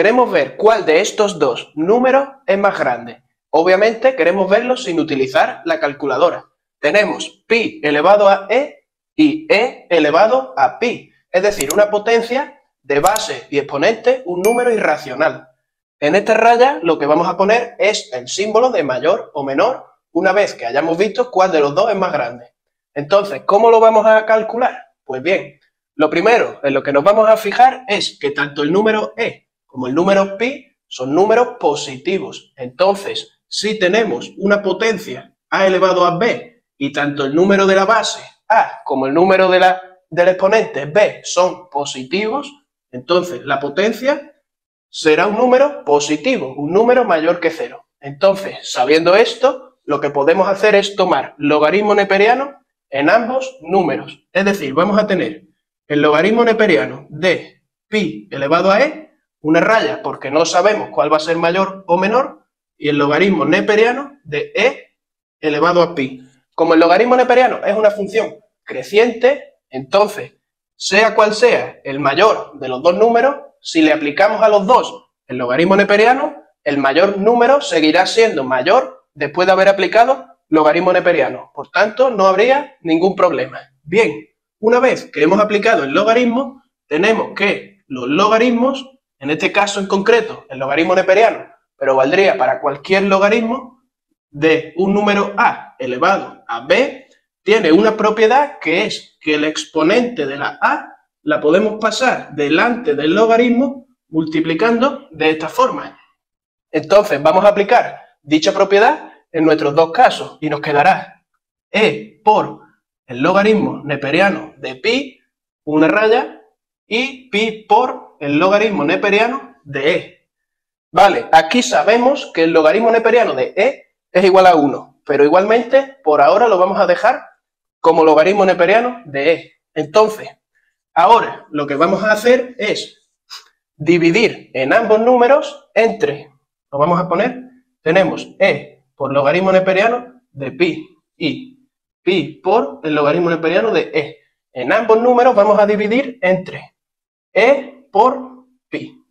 queremos ver cuál de estos dos números es más grande. Obviamente queremos verlo sin utilizar la calculadora. Tenemos pi elevado a e y e elevado a pi, es decir, una potencia de base y exponente, un número irracional. En esta raya lo que vamos a poner es el símbolo de mayor o menor una vez que hayamos visto cuál de los dos es más grande. Entonces, ¿cómo lo vamos a calcular? Pues bien, lo primero en lo que nos vamos a fijar es que tanto el número e como el número pi son números positivos. Entonces, si tenemos una potencia a elevado a b y tanto el número de la base a como el número de la, del exponente b son positivos, entonces la potencia será un número positivo, un número mayor que cero. Entonces, sabiendo esto, lo que podemos hacer es tomar logaritmo neperiano en ambos números. Es decir, vamos a tener el logaritmo neperiano de pi elevado a e, una raya porque no sabemos cuál va a ser mayor o menor, y el logaritmo neperiano de e elevado a pi. Como el logaritmo neperiano es una función creciente, entonces, sea cual sea el mayor de los dos números, si le aplicamos a los dos el logaritmo neperiano, el mayor número seguirá siendo mayor después de haber aplicado logaritmo neperiano. Por tanto, no habría ningún problema. Bien, una vez que hemos aplicado el logaritmo, tenemos que los logaritmos, en este caso en concreto, el logaritmo neperiano, pero valdría para cualquier logaritmo de un número a elevado a b, tiene una propiedad que es que el exponente de la a la podemos pasar delante del logaritmo multiplicando de esta forma. Entonces vamos a aplicar dicha propiedad en nuestros dos casos y nos quedará e por el logaritmo neperiano de pi, una raya, y pi por el logaritmo neperiano de e. Vale, aquí sabemos que el logaritmo neperiano de e es igual a 1, pero igualmente por ahora lo vamos a dejar como logaritmo neperiano de e. Entonces, ahora lo que vamos a hacer es dividir en ambos números entre, lo vamos a poner, tenemos e por logaritmo neperiano de pi y pi por el logaritmo neperiano de e. En ambos números vamos a dividir entre e por pi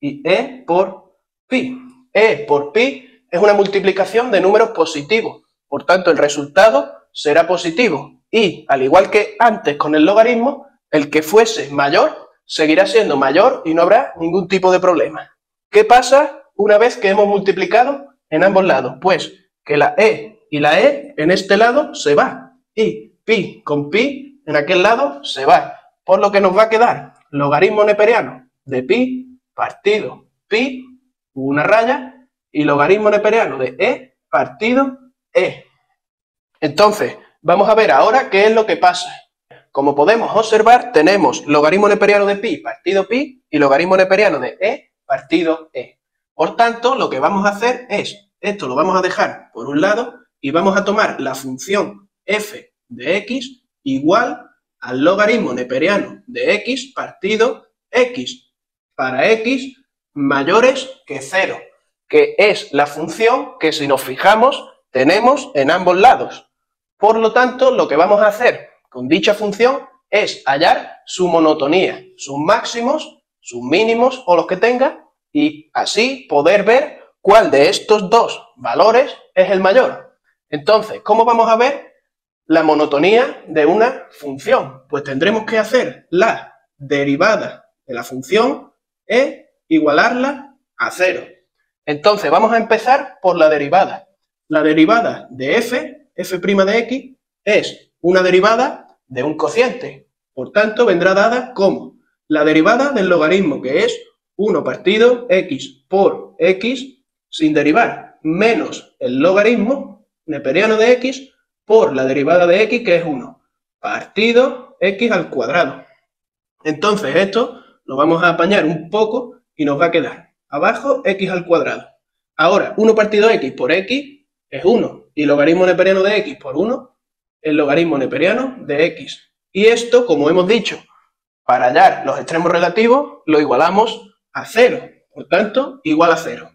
y e por pi. e por pi es una multiplicación de números positivos, por tanto el resultado será positivo y, al igual que antes con el logaritmo, el que fuese mayor seguirá siendo mayor y no habrá ningún tipo de problema. ¿Qué pasa una vez que hemos multiplicado en ambos lados? Pues que la E y la E en este lado se va y pi con pi en aquel lado se va. Por lo que nos va a quedar logaritmo neperiano de pi partido pi, una raya, y logaritmo neperiano de E partido E. Entonces, vamos a ver ahora qué es lo que pasa. Como podemos observar, tenemos logaritmo neperiano de pi partido pi y logaritmo neperiano de E partido E. Por tanto, lo que vamos a hacer es esto lo vamos a dejar por un lado y vamos a tomar la función f de x igual al logaritmo neperiano de x partido x para x mayores que 0, que es la función que si nos fijamos tenemos en ambos lados. Por lo tanto, lo que vamos a hacer con dicha función es hallar su monotonía, sus máximos, sus mínimos o los que tenga, y así poder ver cuál de estos dos valores es el mayor. Entonces, ¿cómo vamos a ver la monotonía de una función? Pues tendremos que hacer la derivada de la función e igualarla a cero. Entonces, vamos a empezar por la derivada. La derivada de f, f' de x, es una derivada de un cociente. Por tanto, vendrá dada como la derivada del logaritmo, que es 1 partido x por x sin derivar, menos el logaritmo neperiano de x por la derivada de x, que es 1, partido x al cuadrado. Entonces esto lo vamos a apañar un poco y nos va a quedar abajo x al cuadrado. Ahora, 1 partido x por x es 1, y logaritmo neperiano de x por 1 el logaritmo neperiano de x. Y esto, como hemos dicho, para hallar los extremos relativos, lo igualamos a 0. Por tanto, igual a 0.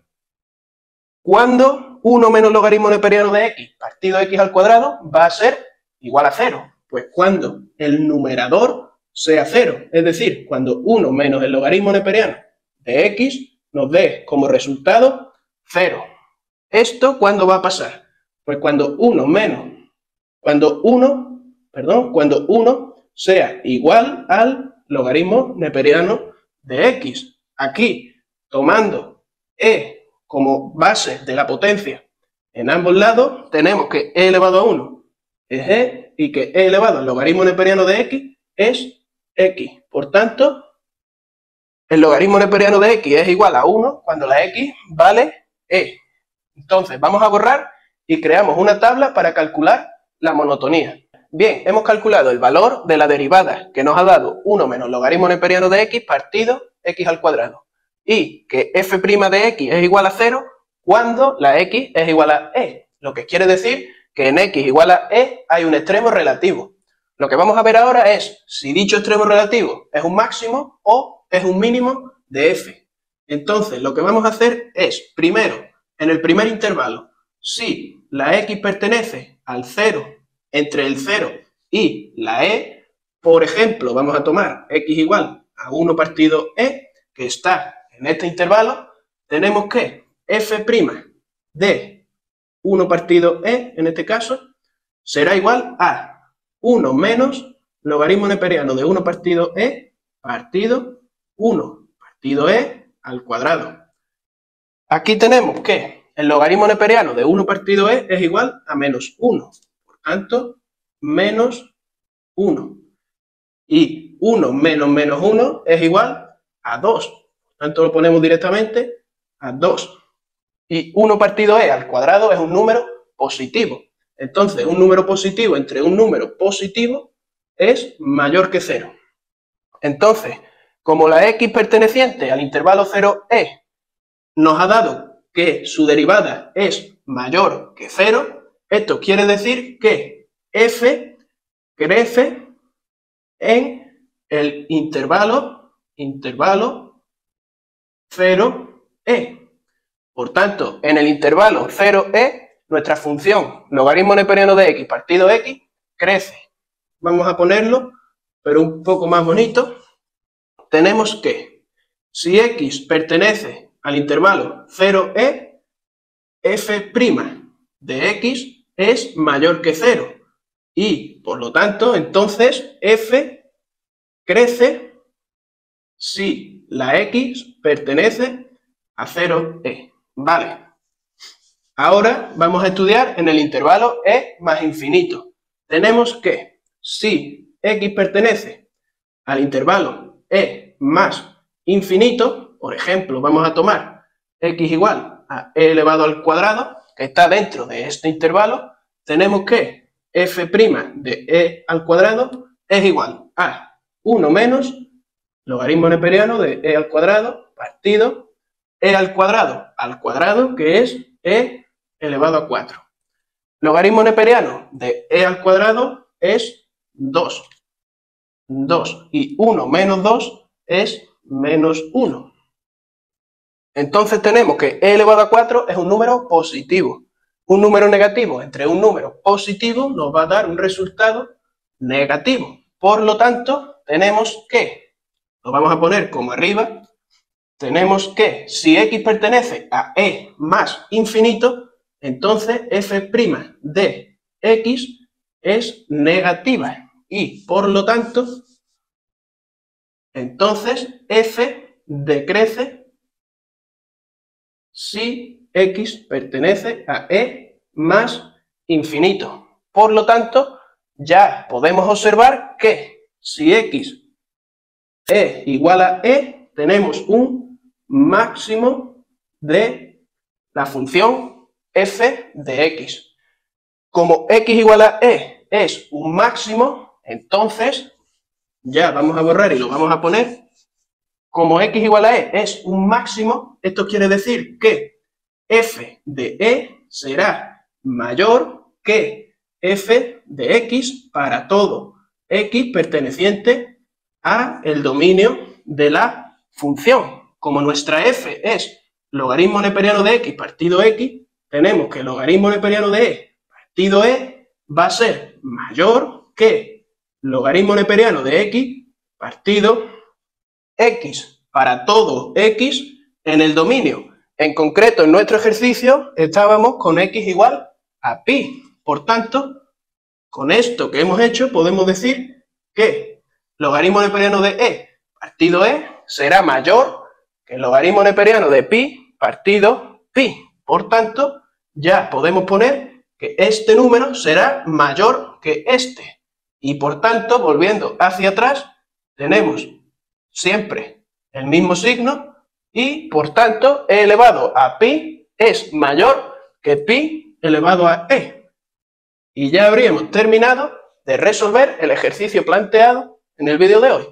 ¿Cuándo 1 menos logaritmo neperiano de x partido x al cuadrado va a ser igual a 0? Pues cuando el numerador sea 0, es decir, cuando 1 menos el logaritmo neperiano de x nos dé como resultado 0. ¿Esto cuándo va a pasar? Pues cuando 1 menos, cuando 1, perdón, cuando 1 sea igual al logaritmo neperiano de x. Aquí, tomando e como base de la potencia en ambos lados, tenemos que e elevado a 1 es e y que e elevado al logaritmo neperiano de x es x. Por tanto, el logaritmo neperiano de x es igual a 1 cuando la x vale e. Entonces, vamos a borrar y creamos una tabla para calcular la monotonía. Bien, hemos calculado el valor de la derivada que nos ha dado 1 menos logaritmo neperiano de x partido x al cuadrado. Y que f' de x es igual a 0 cuando la x es igual a e. Lo que quiere decir que en x igual a e hay un extremo relativo. Lo que vamos a ver ahora es si dicho extremo relativo es un máximo o es un mínimo de f. Entonces, lo que vamos a hacer es, primero, en el primer intervalo, si la x pertenece al 0 entre el 0 y la e, por ejemplo, vamos a tomar x igual a 1 partido e, que está en este intervalo, tenemos que f' de 1 partido e, en este caso, será igual a 1 menos logaritmo neperiano de 1 partido e partido 1 partido e al cuadrado. Aquí tenemos que el logaritmo neperiano de 1 partido e es igual a menos 1. Por tanto, menos 1. Y 1 menos menos 1 es igual a 2. Tanto, lo ponemos directamente a 2. Y 1 partido e al cuadrado es un número positivo. Entonces, un número positivo entre un número positivo es mayor que 0. Entonces, como la x perteneciente al intervalo 0e nos ha dado que su derivada es mayor que 0, esto quiere decir que f crece en el intervalo, intervalo 0e. Por tanto, en el intervalo 0e nuestra función logaritmo neperiano de x partido x crece. Vamos a ponerlo, pero un poco más bonito. Tenemos que, si x pertenece al intervalo 0e, f' de x es mayor que 0. Y, por lo tanto, entonces f crece si la x pertenece a 0e. Vale. Ahora vamos a estudiar en el intervalo e más infinito. Tenemos que si x pertenece al intervalo e más infinito, por ejemplo, vamos a tomar x igual a e elevado al cuadrado, que está dentro de este intervalo, tenemos que f' de e al cuadrado es igual a 1 menos logaritmo neperiano de e al cuadrado partido e al cuadrado al cuadrado, que es e elevado a 4. Logaritmo neperiano de e al cuadrado es 2. 2 y 1 menos 2 es menos 1. Entonces tenemos que e elevado a 4 es un número positivo. Un número negativo entre un número positivo nos va a dar un resultado negativo. Por lo tanto, tenemos que, lo vamos a poner como arriba, tenemos que si x pertenece a e más infinito, entonces f' de x es negativa y por lo tanto, entonces f decrece si x pertenece a e más infinito. Por lo tanto, ya podemos observar que si x es igual a e, tenemos un máximo de la función f de x. Como x igual a e es un máximo, entonces ya vamos a borrar y lo vamos a poner. Como x igual a e es un máximo, esto quiere decir que f de e será mayor que f de x para todo x perteneciente a el dominio de la función. Como nuestra f es logaritmo neperiano de x partido x, tenemos que el logaritmo neperiano de e partido e va a ser mayor que logaritmo neperiano de x partido x. para todo x en el dominio. En concreto, en nuestro ejercicio estábamos con x igual a pi. Por tanto, con esto que hemos hecho podemos decir que logaritmo neperiano de e partido e será mayor que el logaritmo neperiano de pi partido pi. Por tanto, ya podemos poner que este número será mayor que este. Y por tanto, volviendo hacia atrás, tenemos siempre el mismo signo y por tanto e elevado a pi es mayor que pi elevado a e. Y ya habríamos terminado de resolver el ejercicio planteado en el vídeo de hoy.